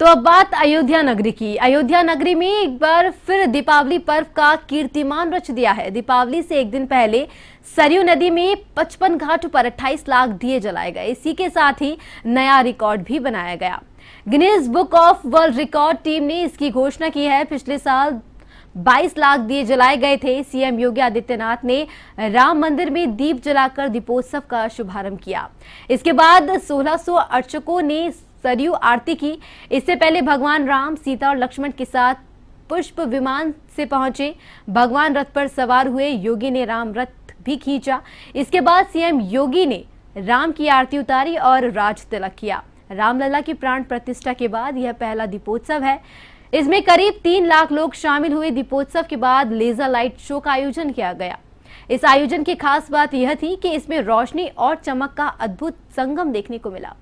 तो अब बात अयोध्या नगरी की। अयोध्या नगरी में एक बार फिर दीपावली पर्व का कीर्तिमान रच दिया है। दीपावली से एक दिन पहले सरयू नदी में 55 घाट पर 28 लाख दिए जलाए गए। इसी के साथ ही नया रिकॉर्ड भी बनाया गया। Guinness book of world record team ने इसकी घोषणा की है। पिछले साल 22 लाख दिए जलाए गए थे। सीएम योगी आदित्यनाथ ने राम मंदिर में दीप जलाकर दीपोत्सव का शुभारंभ किया। इसके बाद 1600 अर्चकों ने सरयू आरती की। इससे पहले भगवान राम, सीता और लक्ष्मण के साथ पुष्प विमान से पहुँचे। भगवान रथ पर सवार हुए योगी ने राम रथ भी खींचा। इसके बाद सीएम योगी ने राम की आरती उतारी और राज तिलक किया। रामलला की प्राण प्रतिष्ठा के बाद यह पहला दीपोत्सव है। इसमें करीब तीन लाख लोग शामिल हुए। दीपोत्सव के बाद लेजर लाइट शो का आयोजन किया गया। इस आयोजन की खास बात यह थी कि इसमें रोशनी और चमक का अद्भुत संगम देखने को मिला।